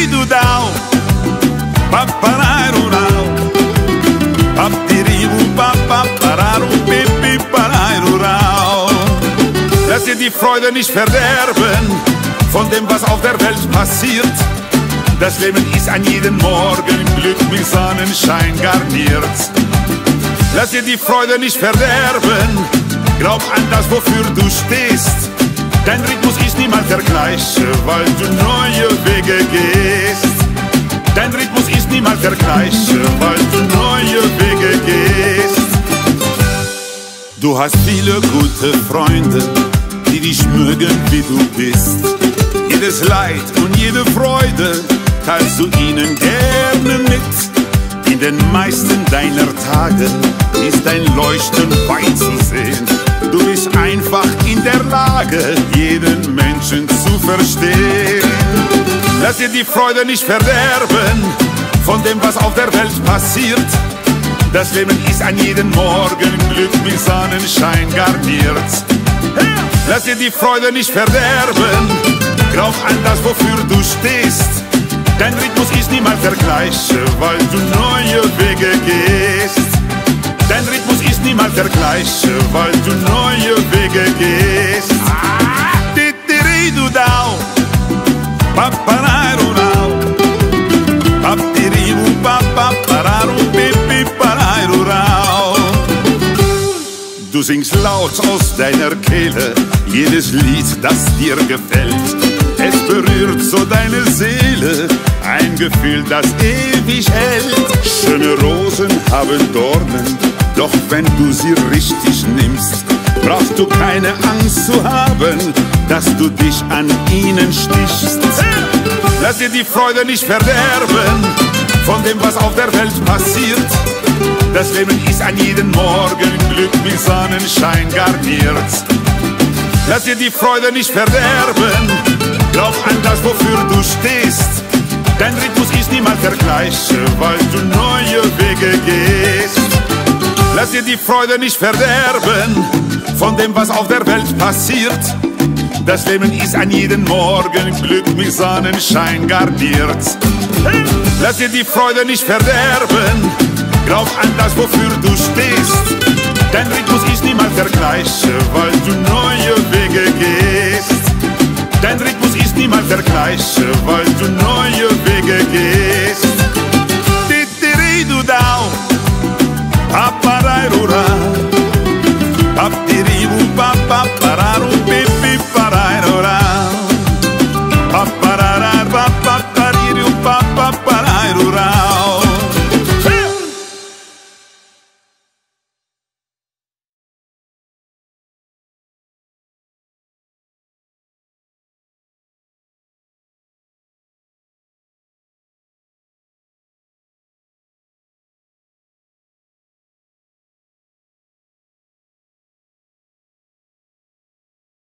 Didididudau, papararurau, papdiribu, papapararu, pipipararurau. Lass dir die Freude nicht verderben von dem, was auf der Welt passiert. Das Leben ist an jedem Morgen Glück mit Sonnenschein garniert. Lass dir die Freude nicht verderben, glaub an das, wofür du stehst. Dein Rhythmus ist niemals der gleiche, weil du neue Wege gehst. Dein Rhythmus ist niemals der gleiche, weil du neue Wege gehst. Du hast viele gute Freunde, die dich mögen, wie du bist. Jedes Leid und jede Freude teilst du ihnen gerne mit. In den meisten deiner Tage ist dein Leuchten weit zu sehen. Du bist einfach in der Lage, jeden Menschen zu verstehen. Lass dir die Freude nicht verderben von dem, was auf der Welt passiert. Das Leben ist an jedem Morgen Glück mit Sonnenschein garniert. Lass dir die Freude nicht verderben, glaub an das, wofür du stehst. Dein Rhythmus ist niemals der gleiche, weil du neue Wege gehst. Dein Rhythmus niemals der gleiche, weil du neue Wege gehst. Didididudau, papararurau, papdiribu, papapararu, pipipararurau. Du singst laut aus deiner Kehle jedes Lied, das dir gefällt. Es berührt so deine Seele, ein Gefühl, das ewig hält. Schöne Rosen haben Dornen, doch wenn du sie richtig nimmst, brauchst du keine Angst zu haben, dass du dich an ihnen stichst. Lass dir die Freude nicht verderben von dem, was auf der Welt passiert. Das Leben ist an jedem Morgen Glück mit Sonnenschein garniert. Lass dir die Freude nicht verderben, glaub an das, wofür du stehst. Dein Rhythmus ist niemals der gleiche, weil du neue Wege gehst. Lass dir die Freude nicht verderben von dem, was auf der Welt passiert. Das Leben ist an jedem Morgen Glück mit Sonnenschein garniert. Lass dir die Freude nicht verderben, glaub an das, wofür du stehst. Dein Rhythmus ist niemals der gleiche, weil du neue Wege gehst. Dein Rhythmus ist niemals der gleiche, weil du neue Wege gehst.